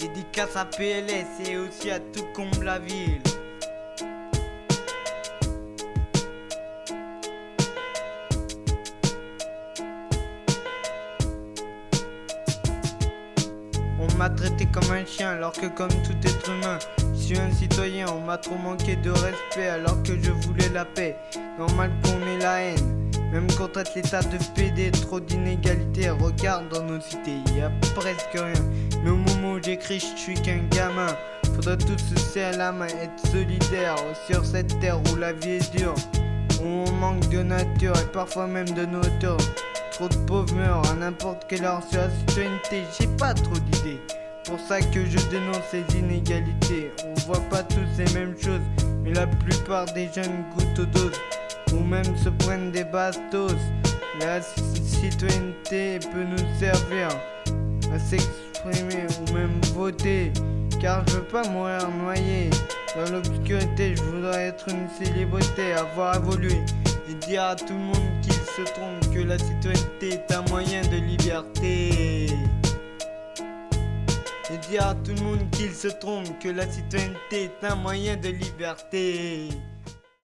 Dédicace à PLS et aussi à tout comble la ville. On m'a traité comme un chien alors que comme tout être humain, je suis un citoyen. On m'a trop manqué de respect alors que je voulais la paix. Normal qu'on ait la haine. Même quand à l'état de PD, trop d'inégalités. Regarde dans nos cités, y a presque rien. Mais au moment où j'écris, je suis qu'un gamin. Faudrait tous se serrer la main, être solidaire sur cette terre où la vie est dure. Où on manque de nature et parfois même de nourriture. Trop de pauvres meurent à n'importe quelle heure sur la citoyenneté. J'ai pas trop d'idées. Pour ça que je dénonce ces inégalités. On voit pas tous les mêmes choses, mais la plupart des jeunes goûtent aux doses ou même se prennent des bastos. La citoyenneté peut nous servir à s'exprimer ou même voter. Car je veux pas mourir noyé dans l'obscurité. Je voudrais être une célébrité, avoir évolué et dire à tout le monde qu'il se trompe, que la citoyenneté est un moyen de liberté. Et dire à tout le monde qu'il se trompe, que la citoyenneté est un moyen de liberté.